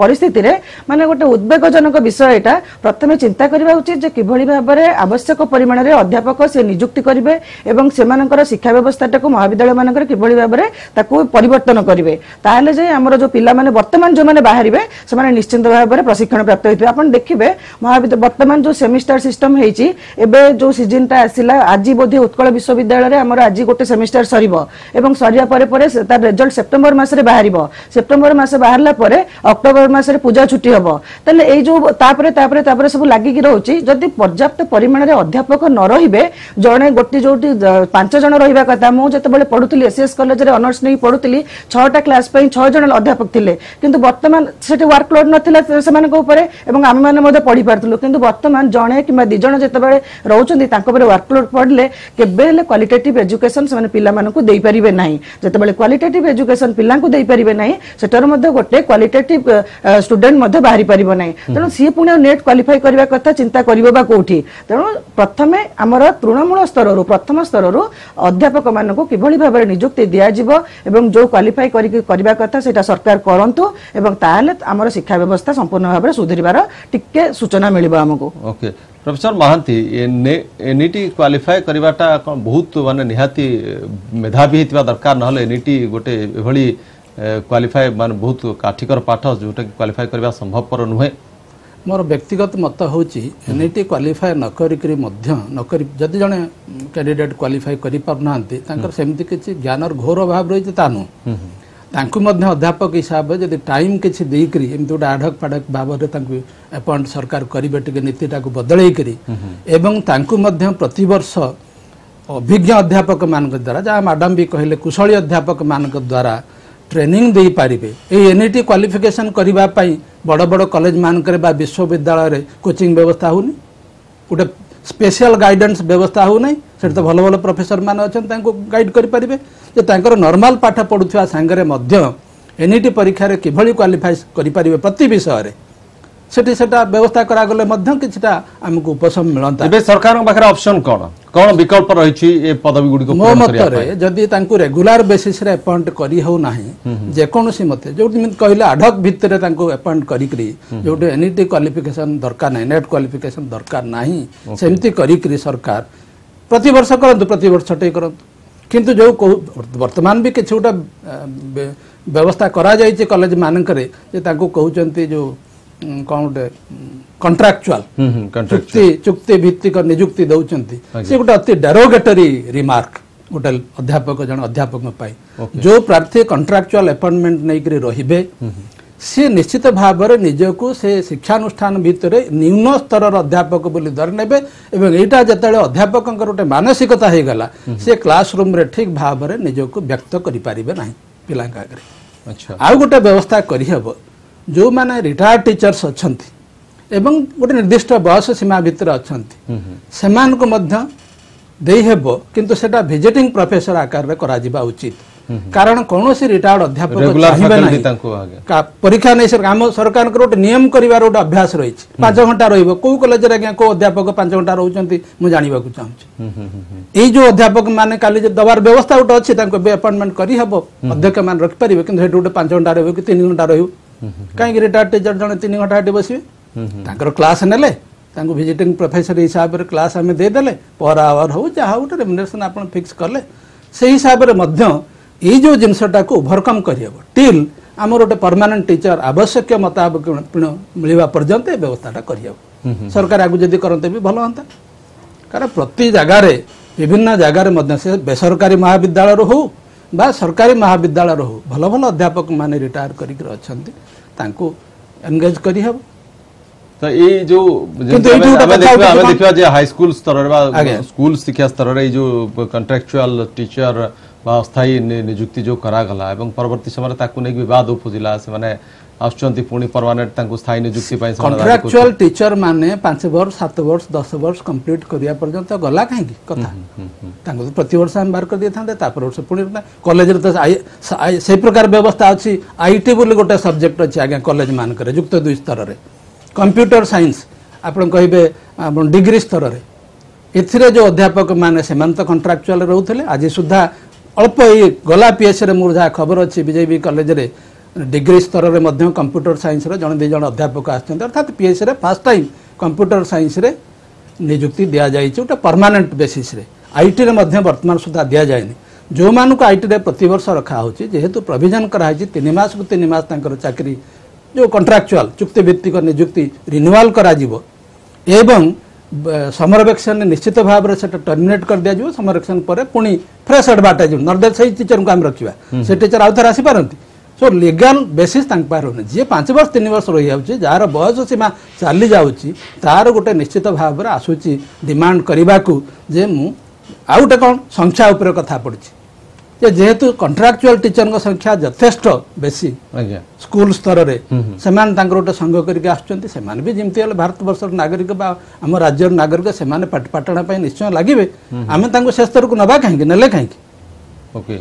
ପରିସ୍ଥିତିରେ ମାନେ ଗୋଟେ ଉଦ୍ବେଗଜନକ ବିଷୟ ଏଇଟା ପ୍ରଥମେ ଚିନ୍ତା କରିବା ଉଚିତ ଯେ କିଭଳି ଭାବରେ ଆବଶ୍ୟକ ପରିମାଣରେ ଅଧ୍ୟାପକ ସେ ନିଯୁକ୍ତି କରିବେ ଏବଂ ସେମାନଙ୍କର ଶିକ୍ଷା ବ୍ୟବସ୍ଥାଟାକୁ ମହାବିଦ୍ୟାଳୟ ପିଲାମାନଙ୍କର କିଭଳି ଭାବରେ ତାକୁ ପରିବର୍ତ୍ତନ କରିବେ ତାହେଲେ ଯାଇ ଆମର ଯେଉଁ ପିଲାମାନେ ବର୍ତ୍ତମାନ ଯେଉଁମାନେ ବାହାରିବେ ସେମାନେ ନିଶ୍ଚିନ୍ତ ଭାବରେ ପ୍ରଶିକ୍ଷଣ ପ୍ରାପ୍ତ ହୋଇଥିବେ ଆପଣ ଦେଖିବେ ମହାବିଦ୍ୟାଳୟ ବର୍ତ୍ତମାନ ଯେଉଁ ସେମିଷ୍ଟାର ସିଷ୍ଟମ ହେଇଛି ଏବେ ଯେଉଁ ସିଜିନ୍ଟା ଆସିଲା ଆଜି ବୋଧେ ଉତ୍କଳ ବିଶ୍ୱବିଦ୍ୟାଳୟରେ ଆମର ଆଜି ଗୋଟେ ସେମିଷ୍ଟାର ସରିବ ଏବଂ ସରିବା ପରେ ପରେ ତାର ରେଜଲ୍ଟ ସେପ୍ଟେମ୍ବର ମାସରେ ବାହାରିବ ସେପ୍ଟେମ୍ବର ମାସ ବାହାରିଲା ପରେ ଅକ୍ଟୋବର ମାସରେ ପୂଜା ଛୁଟି ହେବ ତାହେଲେ ଏଇ ଯେଉଁ ତାପରେ ତାପରେ ତାପରେ ସବୁ ଲାଗିକି ରହୁଛି ଯଦି ପର୍ଯ୍ୟାପ୍ତ ପରିମାଣରେ ଅଧ୍ୟାପକ ନ ରହିବେ ଜଣେ ଗୋଟିଏ ଯେଉଁଠି ପାଞ୍ଚ ଜଣ ରହିବା କଥା ମୁଁ ଯେତେବେଳେ ପଢ଼ୁଥିଲି ପଢ଼ୁଥିଲି ଏସ୍ଏସ୍ କଲେଜରେ ଅନର୍ସ ନେଇ ପଢ଼ୁଥିଲି ଛଅଟା କ୍ଲାସ୍ ପାଇଁ ଛଅ ଜଣ ଅଧ୍ୟାପକ ଥିଲେ କିନ୍ତୁ ବର୍ତ୍ତମାନ ସେଠି ୱାର୍କଲୋଡ୍ ନଥିଲା ସେମାନଙ୍କ ଉପରେ ଏବଂ ଆମେମାନେ ମଧ୍ୟ ପଢ଼ିପାରୁଥିଲୁ କିନ୍ତୁ ବର୍ତ୍ତମାନ ଜଣେ କିମ୍ବା ଦୁଇ ଜଣ ଯେତେବେଳେ ରହୁଛନ୍ତି ତାଙ୍କ ଉପରେ ୱାର୍କଲୋଡ୍ ପଡ଼ିଲେ କେବେ ହେଲେ କ୍ୱାଲିଟେଟିଭ୍ ଏଜୁକେସନ୍ ସେମାନେ ପିଲାମାନଙ୍କୁ ଦେଇପାରିବେ ନାହିଁ ଯେତେବେଳେ କ୍ୱାଲିଟେଟିଭ୍ ଏଜୁକେସନ୍ ପିଲାଙ୍କୁ ଦେଇପାରିବେ ନାହିଁ ସେଠାରୁ ମଧ୍ୟ ଗୋଟେ କ୍ୱାଲିଟେଟିଭ୍ ଷ୍ଟୁଡେଣ୍ଟ ମଧ୍ୟ ବାହାରି ପାରିବ ନାହିଁ ତେଣୁ ସିଏ ପୁଣି ଆଉ ନେଟ୍ କ୍ୱାଲିଫାଇ କରିବା କଥା ଚିନ୍ତା କରିବ ବା କୋଉଠି ତେଣୁ ପ୍ରଥମେ ଆମର ତୃଣମୂଳ ସ୍ତରରୁ ପ୍ରଥମ ସ୍ତରରୁ ଅଧ୍ୟାପକମାନଙ୍କୁ କିଭଳି ଭାବରେ নিযুক্তই দিয়া জীব এবং জো কোয়ালিফাই করি করিবা কথা সেটা সরকার করন্তু এবং তাহলে আমরো শিক্ষা ব্যবস্থা সম্পূর্ণভাবে সুধরিবার টিকে সূচনা মিলিব আমাক ওকে প্রফেসর মহান্তি এনইটি কোয়ালিফাই করিবাটা বহুত মানে নিহাতি মেধাভিহিতবা দরকার নহলে এনইটি গটে এবড়ি কোয়ালিফাই মানে বহুত কাঠিকর পাঠ জোটা কোয়ালিফাই করা সম্ভব পর নহৈ ମୋର ବ୍ୟକ୍ତିଗତ ମତ ହେଉଛି ଏନ୍ଇଟି କ୍ୱାଲିଫାଏ ନ କରିକି ମଧ୍ୟ ନ କରି ଯଦି ଜଣେ କ୍ୟାଣ୍ଡିଡେଟ୍ କ୍ୱାଲିଫାଏ କରିପାରୁନାହାନ୍ତି ତାଙ୍କର ସେମିତି କିଛି ଜ୍ଞାନର ଘୋର ଅଭାବ ରହିଛି ତା ନୁହଁ ତାଙ୍କୁ ମଧ୍ୟ ଅଧ୍ୟାପକ ହିସାବରେ ଯଦି ଟାଇମ୍ କିଛି ଦେଇକରି ଏମିତି ଗୋଟେ ଆଡ଼କ ପାଡ଼କ ଭାବରେ ତାଙ୍କୁ ଆପଏଣ୍ଟ ସରକାର କରିବେ ଟିକେ ନୀତିଟାକୁ ବଦଳେଇକରି ଏବଂ ତାଙ୍କୁ ମଧ୍ୟ ପ୍ରତିବର୍ଷ ଅଭିଜ୍ଞ ଅଧ୍ୟାପକମାନଙ୍କ ଦ୍ୱାରା ଯାହା ମ୍ୟାଡ଼ାମ୍ ବି କହିଲେ କୁଶଳୀ ଅଧ୍ୟାପକମାନଙ୍କ ଦ୍ୱାରା ଟ୍ରେନିଂ ଦେଇପାରିବେ ଏଇ ଏନ୍ଇଟି କ୍ୱାଲିଫିକେସନ୍ କରିବା ପାଇଁ ବଡ଼ ବଡ଼ କଲେଜ ମାନଙ୍କରେ ବା ବିଶ୍ୱବିଦ୍ୟାଳୟରେ କୋଚିଂ ବ୍ୟବସ୍ଥା ହେଉନି ଗୋଟେ ସ୍ପେଶିଆଲ ଗାଇଡ଼େନ୍ସ ବ୍ୟବସ୍ଥା ହେଉନାହିଁ ସେଠି ତ ଭଲ ଭଲ ପ୍ରଫେସର ମାନେ ଅଛନ୍ତି ତାଙ୍କୁ ଗାଇଡ଼ କରିପାରିବେ ଯେ ତାଙ୍କର ନର୍ମାଲ ପାଠ ପଢ଼ୁଥିବା ସାଙ୍ଗରେ ମଧ୍ୟ ଏନ୍ଇଟି ପରୀକ୍ଷାରେ କିଭଳି କ୍ୱାଲିଫାଏ କରିପାରିବେ ପ୍ରତି ବିଷୟରେ ସେଠି ସେଟା ବ୍ୟବସ୍ଥା କରାଗଲେ ମଧ୍ୟ କିଛିଟା ଆମକୁ ଉପଶମ ମିଳନ୍ତା ଏବେ ସରକାରଙ୍କ ପାଖରେ ଅପସନ କ'ଣ କ'ଣ ବିକଳ୍ପ ରହିଛି ଏ ପଦବୀ ଗୁଡ଼ିକ ମୋ ମତରେ ଯଦି ତାଙ୍କୁ ରେଗୁଲାର ବେସିସରେ ଆପଏଣ୍ଟ କରି ହେଉ ନାହିଁ ଯେକୌଣସି ମତେ ଯେଉଁଠି ଯେମିତି କହିଲେ ଆଡ଼କ୍ ଭିତରେ ତାଙ୍କୁ ଆପଏଣ୍ଟ କରିକିରି ଯେଉଁଠି ଏନ୍ଇଟି କ୍ୱାଲିଫିକେସନ ଦରକାର ନାହିଁ ନେଟ୍ କ୍ୱାଲିଫିକେସନ ଦରକାର ନାହିଁ ସେମିତି କରିକିରି ସରକାର ପ୍ରତିବର୍ଷ କରନ୍ତୁ ପ୍ରତିବର୍ଷଟେ କରନ୍ତୁ କିନ୍ତୁ ଯେଉଁ ବର୍ତ୍ତମାନ ବି କିଛି ଗୋଟେ ବ୍ୟବସ୍ଥା କରାଯାଇଛି କଲେଜ ମାନଙ୍କରେ ଯେ ତାଙ୍କୁ କହୁଛନ୍ତି ଯେଉଁ କଣ ଗୋଟେ କଣ୍ଟ୍ରାକ୍ଚୁଆଲ ଚୁକ୍ତି ଚୁକ୍ତି ଭିତ୍ତିକ ନିଯୁକ୍ତି ଦେଉଛନ୍ତି ସେ ଗୋଟେ ଅତି ଡେରୋଗେଟରୀ ରିମାର୍କ ଗୋଟେ ଅଧ୍ୟାପକ ଜଣେ ଅଧ୍ୟାପକଙ୍କ ପାଇଁ ଯୋଉ ପ୍ରାର୍ଥୀ କଣ୍ଟ୍ରାକ୍ଚୁଆଲ ଆପଏଣ୍ଟମେଣ୍ଟ ନେଇକରି ରହିବେ ସେ ନିଶ୍ଚିତ ଭାବରେ ନିଜକୁ ସେ ଶିକ୍ଷାନୁଷ୍ଠାନ ଭିତରେ ନିମ୍ନ ସ୍ତରର ଅଧ୍ୟାପକ ବୋଲି ଧରିନେବେ ଏବଂ ଏଇଟା ଯେତେବେଳେ ଅଧ୍ୟାପକଙ୍କର ଗୋଟେ ମାନସିକତା ହେଇଗଲା ସେ କ୍ଲାସ୍ ରୁମ୍ରେ ଠିକ୍ ଭାବରେ ନିଜକୁ ବ୍ୟକ୍ତ କରିପାରିବେ ନାହିଁ ପିଲାଙ୍କ ଆଗରେ ଆଉ ଗୋଟେ ବ୍ୟବସ୍ଥା କରିହେବ ଯେଉଁମାନେ ରିଟାୟାର୍ଡ ଟିଚର୍ସ ଅଛନ୍ତି ଏବଂ ଗୋଟେ ନିର୍ଦ୍ଦିଷ୍ଟ ବୟସ ସୀମା ଭିତରେ ଅଛନ୍ତି ସେମାନଙ୍କୁ ମଧ୍ୟ ଦେଇହେବ କିନ୍ତୁ ସେଟା ଭିଜିଟିଂ ପ୍ରଫେସର ଆକାରରେ କରାଯିବା ଉଚିତ କାରଣ କୌଣସି ରିଟାୟାର୍ଡ ଅଧ୍ୟାପକ ଚାହିଁବେ ନାହିଁ ପରୀକ୍ଷା ନେଇ ଆମ ସରକାରଙ୍କର ଗୋଟେ ନିୟମ କରିବାର ଗୋଟେ ଅଭ୍ୟାସ ରହିଛି ପାଞ୍ଚ ଘଣ୍ଟା ରହିବ କୋଉ କଲେଜରେ ଆଜ୍ଞା କୋଉ ଅଧ୍ୟାପକ ପାଞ୍ଚ ଘଣ୍ଟା ରହୁଛନ୍ତି ମୁଁ ଜାଣିବାକୁ ଚାହୁଁଛି ଏଇ ଯୋଉ ଅଧ୍ୟାପକ ମାନେ କାଲି ଦବାର ବ୍ୟବସ୍ଥା ଗୋଟେ ଅଛି ତାଙ୍କୁ ଏବେ ଆପଏଣ୍ଟମେଣ୍ଟ କରିହେବ ଅଧ୍ୟକ୍ଷ ମାନେ ରଖିପାରିବେ କିନ୍ତୁ ସେଠି ଗୋଟେ ପାଞ୍ଚ ଘଣ୍ଟା ରହିବ କି ତିନି ଘଣ୍ଟା ରହିବ କାହିଁକି ରିଟାୟାର୍ଡ ଟିଚର ଜଣେ ତିନି ଘଣ୍ଟା ଏଠି ବସିବେ ତାଙ୍କର କ୍ଲାସ୍ ନେଲେ ତାଙ୍କୁ ଭିଜିଟିଂ ପ୍ରଫେସର ହିସାବରେ କ୍ଲାସ୍ ଆମେ ଦେଇଦେଲେ ପର ଆୱାର ହଉ ଯାହା ହଉ ଗୋଟେ ରେମୁନେସନ ଆପଣ ଫିକ୍ସ କଲେ ସେହି ହିସାବରେ ମଧ୍ୟ ଏଇ ଯେଉଁ ଜିନିଷଟାକୁ ଓଭରକମ୍ କରିହେବ ଟିଲ୍ ଆମର ଗୋଟେ ପରମାନେଣ୍ଟ ଟିଚର ଆବଶ୍ୟକ ମତାବକ ମିଳିବା ପର୍ଯ୍ୟନ୍ତ ଏ ବ୍ୟବସ୍ଥାଟା କରିହେବ ସରକାର ଆଗକୁ ଯଦି କରନ୍ତେ ବି ଭଲ ହୁଅନ୍ତା କାରଣ ପ୍ରତି ଜାଗାରେ ବିଭିନ୍ନ ଜାଗାରେ ମଧ୍ୟ ସେ ବେସରକାରୀ ମହାବିଦ୍ୟାଳୟରୁ ହଉ ବା ସରକାରୀ ମହାବିଦ୍ୟାଳୟର ହଉ ଭଲ ଭଲ ଅଧ୍ୟାପକମାନେ ରିଟାୟାର କରିକି ଅଛନ୍ତି ତାଙ୍କୁ ଏନଗେଜ୍ କରିହେବ ତ ଏଇ ଯୋଉ ଆମେ ଦେଖିବା ଯେ ହାଇସ୍କୁଲ ସ୍ତରରେ ବା ସ୍କୁଲ ଶିକ୍ଷା ସ୍ତରରେ ଏଇ ଯୋଉ କଣ୍ଟ୍ରାକ୍ଚୁଆଲ ଟିଚର ବା ଅସ୍ଥାୟୀ ନିଯୁକ୍ତି ଯୋଉ କରାଗଲା ଏବଂ ପରବର୍ତ୍ତୀ ସମୟରେ ତାକୁ ନେଇକି ବିବାଦ ଉପୁଜିଲା ସେମାନେ আসছেন পুনি পরমানেন্ট তাঙ্কু স্থায়ী নিযুক্তি পাই কন্ট্রাকচুয়াল টিচর মানে 5 বর্ষ 7 বর্ষ 10 বর্ষ কমপ্লিট করিয়া পর্যন্ত গলা কাহিকি কথা তাঙ্কু প্রতি বর্ষ আমি বার করে দিয়েথান্তে তারপর বর্ষ পুনি কলেজের তো সেই প্রকার ব্যবস্থা আছে আইটি বলে গোটা সবজেক্ট আছে আজ্ঞা কলেজ মানকরে যুক্ত দুই স্তরের কম্পিউটর সাইন্স আপনার কহবে ডিগ্রি স্তরের ଏଥିରେ ଯେଉଁ ଅଧ୍ୟାପକମାନେ ସେମାନେ ତ କଣ୍ଟ୍ରାକ୍ଚୁଆଲ ରହୁଥିଲେ ଆଜି ସୁଦ୍ଧା ଅଳ୍ପ ଏଇ ଗଲା ପିଏସ୍ରେ ମୋର ଯାହା ଖବର ଅଛି ବିଜେପି କଲେଜରେ ଡିଗ୍ରୀ ସ୍ତରରେ ମଧ୍ୟ କମ୍ପ୍ୟୁଟର ସାଇନ୍ସର ଜଣେ ଦୁଇ ଜଣ ଅଧ୍ୟାପକ ଆସିଛନ୍ତି ଅର୍ଥାତ୍ ପିଏଚ୍ସିରେ ଫାର୍ଷ୍ଟ ଟାଇମ୍ କମ୍ପ୍ୟୁଟର ସାଇନ୍ସରେ ନିଯୁକ୍ତି ଦିଆଯାଇଛି ଗୋଟେ ପରମାନେଣ୍ଟ ବେସିସ୍ରେ ଆଇଟିରେ ମଧ୍ୟ ବର୍ତ୍ତମାନ ସୁଦ୍ଧା ଦିଆଯାଏନି ଯେଉଁମାନଙ୍କୁ ଆଇଟିରେ ପ୍ରତିବର୍ଷ ରଖାହେଉଛି ଯେହେତୁ ପ୍ରୋଭିଜନ୍ କରାହେଇଛି ତିନି ମାସକୁ ତିନି ମାସ ତାଙ୍କର ଚାକିରି ଯେଉଁ କଣ୍ଟ୍ରାକ୍ଚୁଆଲ୍ ଚୁକ୍ତିଭିତ୍ତିକ ନିଯୁକ୍ତି ରିନ୍ୟୁଆଲ୍ କରାଯିବ ଏବଂ ସମରବେକ୍ଷଣରେ ନିଶ୍ଚିତ ଭାବରେ ସେଟା ଟର୍ମିନେଟ୍ କରିଦିଆଯିବ ସମରବେକ୍ଷଣ ପରେ ପୁଣି ଫ୍ରେଶ୍ ଆଡ଼ଭାର୍ଟାଇଜମେଣ୍ଟ ନର୍ଦେଶ ସେଇ ଟିଚରଙ୍କୁ ଆମେ ରଖିବା ସେ ଟିଚର ଆଉ ଥରେ ଆସିପାରନ୍ତି ସୋ ଲିଗାଲ୍ ବେସିସ୍ ତାଙ୍କ ପାଖରେ ରହୁନି ଯିଏ ପାଞ୍ଚ ବର୍ଷ ତିନି ବର୍ଷ ରହିଯାଉଛି ଯାହାର ବୟସ ସୀମା ଚାଲିଯାଉଛି ତାର ଗୋଟେ ନିଶ୍ଚିତ ଭାବରେ ଆସୁଛି ଡିମାଣ୍ଡ କରିବାକୁ ଯେ ମୁଁ ଆଉ ଗୋଟେ କ'ଣ ସଂଖ୍ୟା ଉପରେ କଥା ପଡ଼ୁଛି ଯେ ଯେହେତୁ କଣ୍ଟ୍ରାକ୍ଚୁଆଲ ଟିଚରଙ୍କ ସଂଖ୍ୟା ଯଥେଷ୍ଟ ବେଶୀ ଆଜ୍ଞା ସ୍କୁଲ ସ୍ତରରେ ସେମାନେ ତାଙ୍କର ଗୋଟେ ସଂଘ କରିକି ଆସୁଛନ୍ତି ସେମାନେ ବି ଯେମିତି ହେଲେ ଭାରତବର୍ଷର ନାଗରିକ ବା ଆମ ରାଜ୍ୟର ନାଗରିକ ସେମାନେ ପାଠ ପାଠଣା ପାଇଁ ନିଶ୍ଚୟ ଲାଗିବେ ଆମେ ତାଙ୍କୁ ସେ ସ୍ତରକୁ ନେବା କାହିଁକି ନେଲେ କାହିଁକି ଓକେ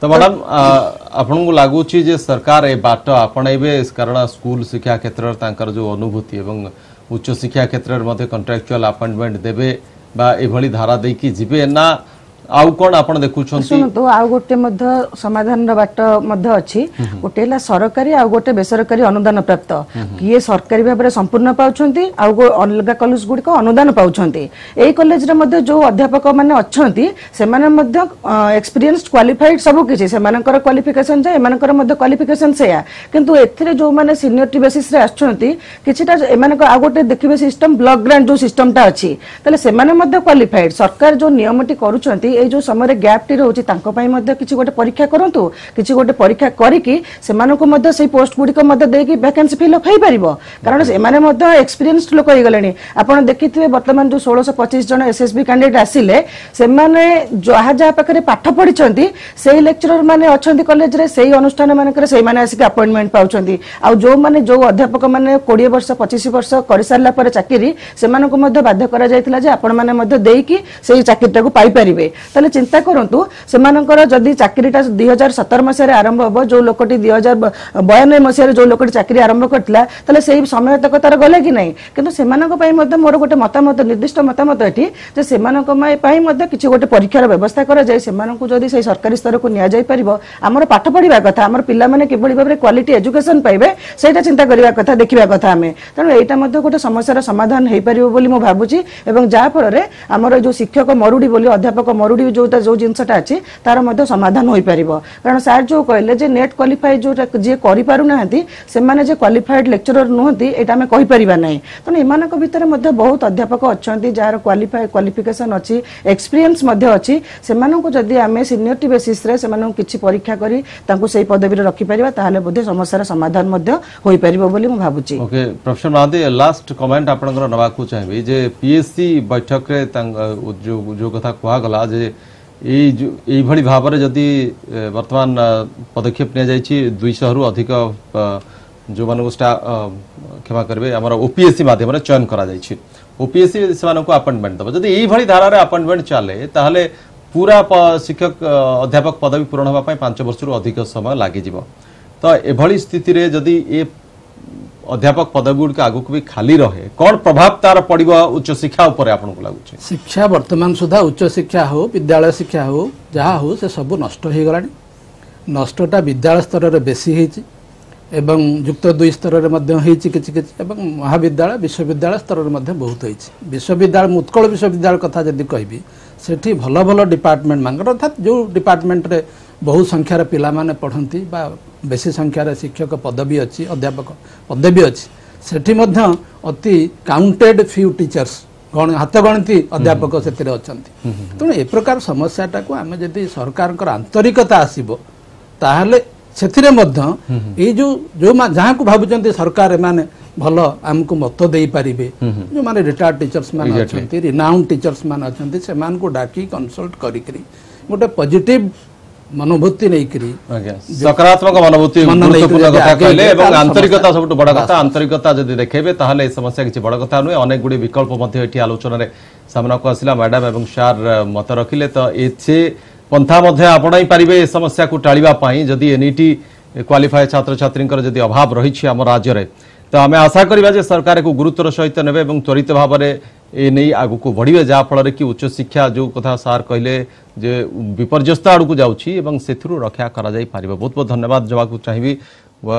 ᱛᱚᱵᱮ ᱢᱟᱱᱟᱯ ᱟᱯᱱᱚᱜᱩ ᱞᱟᱜᱩ ᱪᱤ ᱡᱮ ᱥᱚᱨᱠᱟᱨ ᱮ ᱵᱟᱴ ᱟᱯᱱᱟᱭ ᱵᱮ ᱤᱥ ᱠᱟᱨᱚᱱᱟ ᱥᱠᱩᱞ ᱥᱤᱠᱷᱟ ᱠᱷᱮᱛᱨ ᱨᱮ ᱛᱟᱸᱠᱟᱨ ᱡᱚ ᱟᱱᱩᱵᱷᱩᱛᱤ ᱮᱵᱚᱝ ᱩಚ್ಚ ᱥᱤᱠᱷᱟ ᱠᱷᱮᱛᱨ ᱨᱮ ᱢᱟᱫᱷᱮ ᱠᱚᱱᱴᱨᱟᱠᱴᱩᱟᱞ ᱟᱯᱚᱭᱱᱴᱢᱮᱱᱴ ᱫᱮᱵᱮ ᱵᱟ ᱮᱵᱷᱟᱹᱞᱤ ᱫᱷᱟᱨᱟ ᱫᱮᱠᱤ ᱡᱤᱯᱮᱱᱟ ଆଉ କ'ଣ ଆପଣ ଦେଖୁଛନ୍ତି ଶୁଣନ୍ତୁ ଆଉ ଗୋଟେ ମଧ୍ୟ ସମାଧାନର ବାଟ ମଧ୍ୟ ଅଛି ଗୋଟେ ହେଲା ସରକାରୀ ଆଉ ଗୋଟେ ବେସରକାରୀ ଅନୁଦାନ ପ୍ରାପ୍ତ କିଏ ସରକାରୀ ଭାବରେ ସମ୍ପୂର୍ଣ୍ଣ ପାଉଛନ୍ତି ଆଉ ଅଲଗା କଲେଜ ଗୁଡ଼ିକ ଅନୁଦାନ ପାଉଛନ୍ତି ଏଇ କଲେଜରେ ମଧ୍ୟ ଯେଉଁ ଅଧ୍ୟାପକ ମାନେ ଅଛନ୍ତି ସେମାନେ ମଧ୍ୟ ଏକ୍ସପିରିଏନ୍ସ କ୍ୱାଲିଫାଇଡ୍ ସବୁ କିଛି ସେମାନଙ୍କର କ୍ୱାଲିଫିକେସନ୍ ଯାଏ ଏମାନଙ୍କର ମଧ୍ୟ କ୍ୱାଲିଫିକେସନ୍ ସେୟା କିନ୍ତୁ ଏଥିରେ ଯେଉଁମାନେ ସିନିୟରିଟି ବେସିସ୍ରେ ଆସୁଛନ୍ତି କିଛିଟା ଏମାନଙ୍କ ଆଉ ଗୋଟେ ଦେଖିବେ ସିଷ୍ଟମ୍ ବ୍ଲକ୍ ଗ୍ରାଣ୍ଟ ଯେଉଁ ସିଷ୍ଟମ୍ଟା ଅଛି ତାହେଲେ ସେମାନେ ମଧ୍ୟ କ୍ୱାଲିଫାଇଡ୍ ସରକାର ଯେଉଁ ନିୟମଟି କରୁଛନ୍ତି এই ଯେଉଁ ସମୟରେ ଗ୍ୟାପ୍ଟି ରହୁଛି ତାଙ୍କ ପାଇଁ ମଧ୍ୟ କିଛି ଗୋଟେ ପରୀକ୍ଷା କରନ୍ତୁ କିଛି ଗୋଟେ ପରୀକ୍ଷା କରିକି ସେମାନଙ୍କୁ ମଧ୍ୟ ସେଇ ପୋଷ୍ଟ ଗୁଡ଼ିକ ମଧ୍ୟ ଦେଇକି ଭ୍ୟାକେନ୍ସି ଫିଲ୍ଅପ୍ ହେଇପାରିବ କାରଣ ସେମାନେ ମଧ୍ୟ ଏକ୍ସପିରିଏନ୍ସଡ୍ ଲୋକ ହେଇଗଲେଣି ଆପଣ ଦେଖିଥିବେ ବର୍ତ୍ତମାନ ଯେଉଁ ଷୋଳଶହ ପଚିଶ ଜଣ ଏସ୍ଏସ୍ବି କ୍ୟାଣ୍ଡିଡେଟ୍ ଆସିଲେ ସେମାନେ ଯାହା ଯାହା ପାଖରେ ପାଠ ପଢ଼ିଛନ୍ତି ସେଇ ଲେକ୍ଚରର ମାନେ ଅଛନ୍ତି କଲେଜରେ ସେଇ ଅନୁଷ୍ଠାନ ମାନଙ୍କରେ ସେଇମାନେ ଆସିକି ଆପଏଣ୍ଟମେଣ୍ଟ ପାଉଛନ୍ତି ଆଉ ଯେଉଁମାନେ ଯେଉଁ ଅଧ୍ୟାପକ ମାନେ କୋଡ଼ିଏ ବର୍ଷ ପଚିଶ ବର୍ଷ କରିସାରିଲା ପରେ ଚାକିରି ସେମାନଙ୍କୁ ମଧ୍ୟ ବାଧ୍ୟ କରାଯାଇଥିଲା ଯେ ଆପଣମାନେ ମଧ୍ୟ ଦେଇକି ସେଇ ଚାକିରିଟାକୁ ପାଇପାରିବେ ତାହେଲେ ଚିନ୍ତା କରନ୍ତୁ ସେମାନଙ୍କର ଯଦି ଚାକିରିଟା ଦୁଇ ହଜାର ସତର ମସିହାରେ ଆରମ୍ଭ ହେବ ଯୋଉ ଲୋକଟି ଦୁଇ ହଜାର ବୟାନବେ ମସିହାରେ ଯୋଉ ଲୋକଟି ଚାକିରି ଆରମ୍ଭ କରିଥିଲା ତାହେଲେ ସେଇ ସମୟ ତକ ତାର ଗଲେ କି ନାହିଁ କିନ୍ତୁ ସେମାନଙ୍କ ପାଇଁ ମଧ୍ୟ ମୋର ଗୋଟେ ମତାମତ ନିର୍ଦ୍ଦିଷ୍ଟ ମତାମତ ଏଠି ଯେ ସେମାନଙ୍କ ପାଇଁ ମଧ୍ୟ କିଛି ଗୋଟେ ପରୀକ୍ଷାର ବ୍ୟବସ୍ଥା କରାଯାଏ ସେମାନଙ୍କୁ ଯଦି ସେଇ ସରକାରୀ ସ୍ତରକୁ ନିଆଯାଇପାରିବ ଆମର ପାଠ ପଢିବା କଥା ଆମର ପିଲାମାନେ କିଭଳି ଭାବରେ କ୍ୱାଲିଟି ଏଜୁକେସନ ପାଇବେ ସେଇଟା ଚିନ୍ତା କରିବା କଥା ଦେଖିବା କଥା ଆମେ ତେଣୁ ଏଇଟା ମଧ୍ୟ ଗୋଟେ ସମସ୍ୟାର ସମାଧାନ ହେଇପାରିବ ବୋଲି ମୁଁ ଭାବୁଛି ଏବଂ ଯାହାଫଳରେ ଆମର ଯୋଉ ଶିକ୍ଷକ ମରୁଡି ବୋଲି ଅଧ୍ୟାପକ ମରୁଡି ଯେଉଁଠି ଯେଉଁଟା ଯେଉଁ ଜିନିଷଟା ଅଛି ତାର ମଧ୍ୟ ସମାଧାନ ହୋଇପାରିବ କାରଣ ସାର୍ ଯେଉଁ କହିଲେ ଯେ ନେଟ୍ କ୍ୱାଲିଫାଇ ଯେଉଁଟା ଯିଏ କରିପାରୁନାହାନ୍ତି ସେମାନେ ଯେ କ୍ୱାଲିଫାଏଡ୍ ଲେକ୍ଚରର ନୁହନ୍ତି ଏଇଟା ଆମେ କହିପାରିବା ନାହିଁ ତେଣୁ ଏମାନଙ୍କ ଭିତରେ ମଧ୍ୟ ବହୁତ ଅଧ୍ୟାପକ ଅଛନ୍ତି ଯାହାର କ୍ୱାଲିଫାଏ କ୍ୱାଲିଫିକେସନ୍ ଅଛି ଏକ୍ସପିରିଏନ୍ସ ମଧ୍ୟ ଅଛି ସେମାନଙ୍କୁ ଯଦି ଆମେ ସିନିୟରିଟି ବେସିସ୍ରେ ସେମାନଙ୍କୁ କିଛି ପରୀକ୍ଷା କରି ତାଙ୍କୁ ସେଇ ପଦବୀରେ ରଖିପାରିବା ତାହେଲେ ବୋଧେ ସମସ୍ୟାର ସମାଧାନ ମଧ୍ୟ ହୋଇପାରିବ ବୋଲି ମୁଁ ଭାବୁଛି okay professor Mohanty last comment ଆପଣଙ୍କର ନେବାକୁ ଚାହିଁବି ଯେ ପିଏସ୍ସି ବୈଠକରେ ଯେଉଁ କଥା କୁହାଗଲା ଯେ যে এই এইভাবে ভাবে যদি বর্তমান পদক্ষেপ নিয়ে যাই দুইশহরু অধিক जो মানুষ ক্ষমা করবে আমার ওপিএসসি মাধ্যমে চয়ন করা যাই ওপিএসসি সে আপয়েন্টমেন্ট দেব যদি এইভাবে ধারার আপয়েন্টমেন্ট চালে তাহলে পুরা শিক্ষক অধ্যাপক পদবী পূরণ হওয়া পাঁচ বর্ষর অধিক সময় লাগিযোগ তো এভাবে স্থিতিরে যদি এ অধ্যাপক পদগুড়ি আগুক খালি রহে কোণ প্রভাব তার পড়ব উচ্চশিক্ষা উপরে আপনার লাগুছে শিক্ষা বর্তমান সুদ্ধা উচ্চশিক্ষা হো বিদ্যালয় শিক্ষা হো যা হো সে সব নষ্ট হয়ে গলা নষ্টটা বিদ্যালয় স্তরের বেশি হয়েছে এবং যুক্ত দুই স্তরের মধ্যে হয়েছে কিছু কিছু এবং মহাবিদ্যালয় বিশ্ববিদ্যালয় স্তরের মধ্যে বহুত হয়েছে বিশ্ববিদ্যালয় উৎকল বিশ্ববিদ্যালয় কথা যদি কবি সেটি ভালো ভালো ডিপার্টমেন্ট মানুষ অর্থাৎ যে ডিপার্টমেন্টের ବହୁ ସଂଖ୍ୟାର ପିଲାମାନେ ପଢ଼ନ୍ତି ବା ବେଶୀ ସଂଖ୍ୟାରେ ଶିକ୍ଷକ ପଦବୀ ଅଛି ଅଧ୍ୟାପକ ପଦବୀ ଅଛି ସେଠି ମଧ୍ୟ ଅତି କାଉଣ୍ଟେଡ୍ ଫ୍ୟୁ ଟିଚର୍ସ ହାତ ଗଣତି ଅଧ୍ୟାପକ ସେଥିରେ ଅଛନ୍ତି ତେଣୁ ଏ ପ୍ରକାର ସମସ୍ୟାଟାକୁ ଆମେ ଯଦି ସରକାରଙ୍କର ଆନ୍ତରିକତା ଆସିବ ତାହେଲେ ସେଥିରେ ମଧ୍ୟ ଏଇ ଯେଉଁ ଯେଉଁ ଯାହାକୁ ଭାବୁଛନ୍ତି ସରକାର ଏମାନେ ଭଲ ଆମକୁ ମତ ଦେଇପାରିବେ ଯେଉଁମାନେ ରିଟାୟର୍ଡ ଟିଚର୍ସ ମାନେ ଅଛନ୍ତି ରିନାଉଣ୍ଡ ଟିଚର୍ସ ମାନେ ଅଛନ୍ତି ସେମାନଙ୍କୁ ଡାକି କନସଲ୍ଟ କରିକିରି ଗୋଟେ ପଜିଟିଭ ମନୋବୃତ୍ତି ନେଇକରି ସକାରାତ୍ମକ ମନୋବୃତ୍ତି ଗୁରୁତ୍ୱପୂର୍ଣ୍ଣ କଥା କହିଲେ ଏବଂ ଆନ୍ତରିକତା ସବୁଠୁ ବଡ଼ କଥା ଆନ୍ତରିକତା ଯଦି ଦେଖେଇବେ ତାହେଲେ ଏ ସମସ୍ୟା କିଛି ବଡ଼ କଥା ନୁହେଁ ଅନେକ ଗୁଡ଼ିଏ ବିକଳ୍ପ ମଧ୍ୟ ଏଠି ଆଲୋଚନାରେ ସାମ୍ନାକୁ ଆସିଲା ମ୍ୟାଡ଼ାମ୍ ଏବଂ ସାର୍ ମତ ରଖିଲେ ତ ଏଥି ପନ୍ଥା ମଧ୍ୟ ଆପଣାଇ ପାରିବେ ଏ ସମସ୍ୟାକୁ ଟାଳିବା ପାଇଁ ଯଦି ଏନ୍ଇଟି କ୍ୱାଲିଫାଏ ଛାତ୍ରଛାତ୍ରୀଙ୍କର ଯଦି ଅଭାବ ରହିଛି ଆମ ରାଜ୍ୟରେ ତ ଆମେ ଆଶା କରିବା ଯେ ସରକାର ଏହାକୁ ଗୁରୁତ୍ୱର ସହିତ ନେବେ ଏବଂ ତ୍ୱରିତ ଭାବରେ नहीं आग को बढ़े जहाँफल कि उच्चशिक्षा जो कथा सार कहले विपर्यस्त आड़क जाऊँगी रक्षा कर बहुत बहुत धन्यवाद देवाक चाहिए व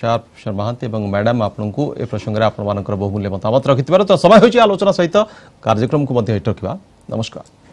सार सर महांत मैडम आप प्रसंगे आपर बहुमूल्य मतामत रखि तो समय आलोचना सहित कार्यक्रम को रखा नमस्कार